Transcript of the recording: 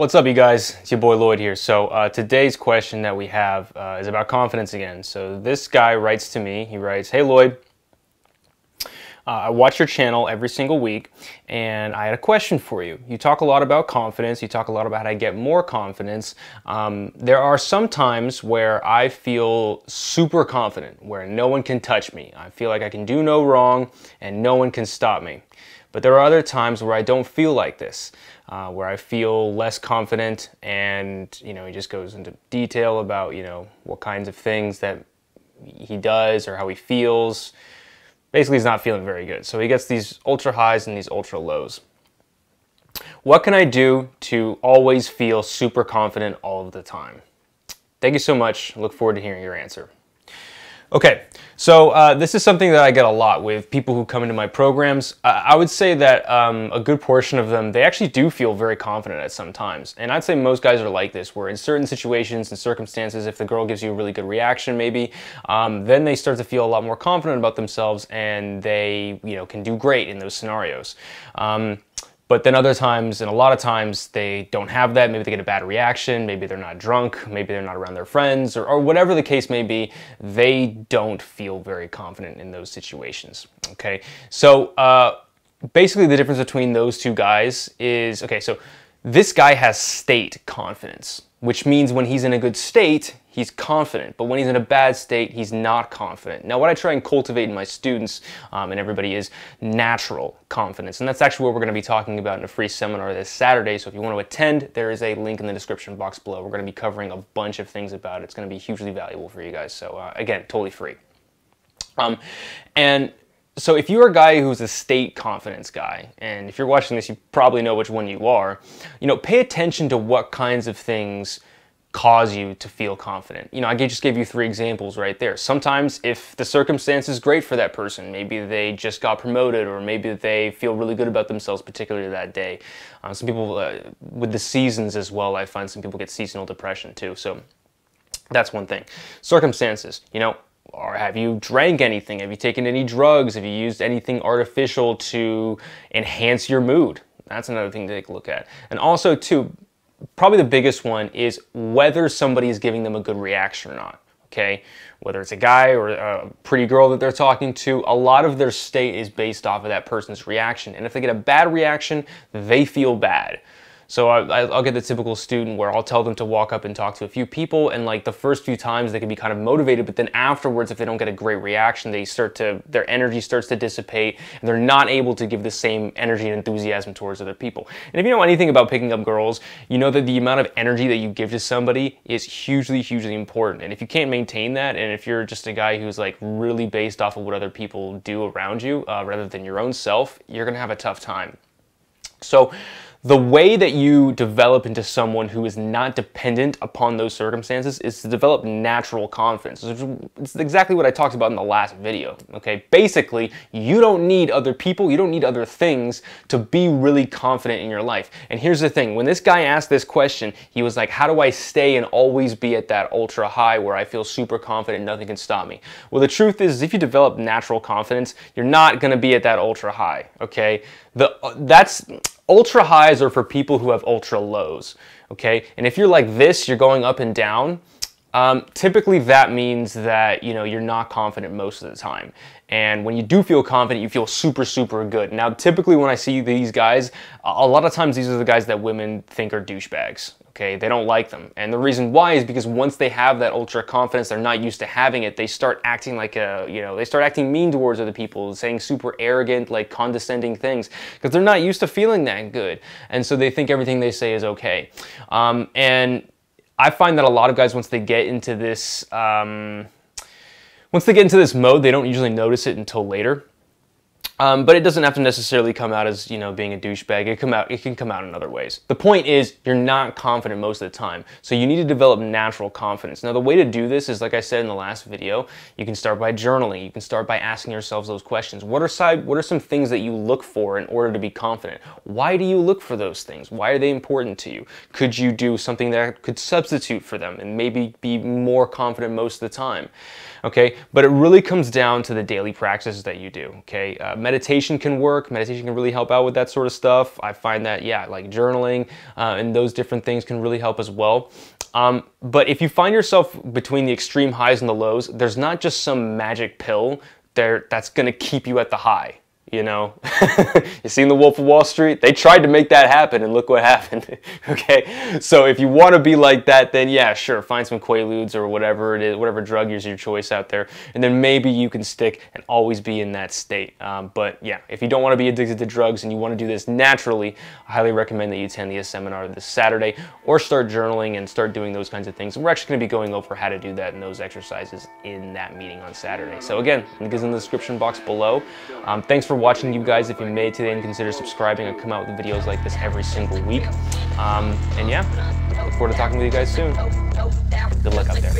What's up, you guys? It's your boy Lloyd here. So uh, today's question that we have uh, is about confidence again. So this guy writes to me. He writes, "Hey Lloyd, uh, I watch your channel every single week, and I had a question for you. You talk a lot about confidence. You talk a lot about how to get more confidence. Um, there are some times where I feel super confident, where no one can touch me. I feel like I can do no wrong, and no one can stop me. But there are other times where I don't feel like this, uh, where I feel less confident, and you know, he just goes into detail about you know what kinds of things that he does or how he feels. Basically, he's not feeling very good. So he gets these ultra highs and these ultra lows. What can I do to always feel super confident all of the time? Thank you so much. Look forward to hearing your answer. Okay, so uh, this is something that I get a lot with people who come into my programs. I would say that um, a good portion of them, they actually do feel very confident at some times. And I'd say most guys are like this, where in certain situations and circumstances, if the girl gives you a really good reaction maybe, um, then they start to feel a lot more confident about themselves and they you know, can do great in those scenarios. Um, but then other times, and a lot of times, they don't have that. Maybe they get a bad reaction. Maybe they're not drunk. Maybe they're not around their friends, or, or whatever the case may be. They don't feel very confident in those situations. Okay, so uh, basically, the difference between those two guys is okay. So this guy has state confidence, which means when he's in a good state, he's confident. But when he's in a bad state, he's not confident. Now, what I try and cultivate in my students um, and everybody is natural confidence. And that's actually what we're going to be talking about in a free seminar this Saturday. So if you want to attend, there is a link in the description box below. We're going to be covering a bunch of things about it. It's going to be hugely valuable for you guys. So uh, again, totally free. Um, and so if you're a guy who's a state confidence guy, and if you're watching this, you probably know which one you are, you know, pay attention to what kinds of things cause you to feel confident. You know, I just gave you three examples right there. Sometimes if the circumstance is great for that person, maybe they just got promoted or maybe they feel really good about themselves, particularly that day. Uh, some people, uh, with the seasons as well, I find some people get seasonal depression too. So that's one thing. Circumstances, you know, or have you drank anything? Have you taken any drugs? Have you used anything artificial to enhance your mood? That's another thing to take a look at. And also, too, probably the biggest one is whether somebody is giving them a good reaction or not. Okay, whether it's a guy or a pretty girl that they're talking to, a lot of their state is based off of that person's reaction. And if they get a bad reaction, they feel bad. So I, will get the typical student where I'll tell them to walk up and talk to a few people, and like the first few times they can be kind of motivated, but then afterwards, if they don't get a great reaction, they start to their energy starts to dissipate, and they're not able to give the same energy and enthusiasm towards other people. And if you know anything about picking up girls, you know that the amount of energy that you give to somebody is hugely, hugely important. And if you can't maintain that, and if you're just a guy who's like really based off of what other people do around you uh, rather than your own self, you're gonna have a tough time. So the way that you develop into someone who is not dependent upon those circumstances is to develop natural confidence. It's exactly what I talked about in the last video. Okay, basically, you don't need other people, you don't need other things to be really confident in your life. And here's the thing when this guy asked this question, he was like, How do I stay and always be at that ultra high where I feel super confident, nothing can stop me? Well, the truth is, if you develop natural confidence, you're not gonna be at that ultra high. Okay, the that's Ultra highs are for people who have ultra lows, okay? And if you're like this, you're going up and down, um, typically that means that, you know, you're not confident most of the time. And when you do feel confident, you feel super, super good. Now, typically when I see these guys, a lot of times these are the guys that women think are douchebags, okay? They don't like them. And the reason why is because once they have that ultra confidence, they're not used to having it, they start acting like a, you know, they start acting mean towards other people, saying super arrogant, like condescending things, because they're not used to feeling that good. And so they think everything they say is okay. Um, and I find that a lot of guys, once they get into this, um, once they get into this mode, they don't usually notice it until later. Um, but it doesn't have to necessarily come out as, you know, being a douchebag. It, come out, it can come out in other ways. The point is, you're not confident most of the time. So you need to develop natural confidence. Now, the way to do this is, like I said in the last video, you can start by journaling. You can start by asking yourselves those questions. What are, side, what are some things that you look for in order to be confident? Why do you look for those things? Why are they important to you? Could you do something that could substitute for them and maybe be more confident most of the time? Okay, but it really comes down to the daily practices that you do. Okay, uh, meditation can work. Meditation can really help out with that sort of stuff. I find that, yeah, like journaling uh, and those different things can really help as well. Um, but if you find yourself between the extreme highs and the lows, there's not just some magic pill there that's going to keep you at the high. You know, you seen The Wolf of Wall Street? They tried to make that happen, and look what happened. okay, so if you want to be like that, then yeah, sure, find some Quaaludes or whatever it is, whatever drug is your choice out there, and then maybe you can stick and always be in that state. Um, but yeah, if you don't want to be addicted to drugs and you want to do this naturally, I highly recommend that you attend the seminar this Saturday or start journaling and start doing those kinds of things. And we're actually going to be going over how to do that and those exercises in that meeting on Saturday. So again, link is in the description box below. Um, thanks for watching, you guys. If you made today and consider subscribing, I come out with videos like this every single week. Um, and yeah, look forward to talking with you guys soon. Good luck out there.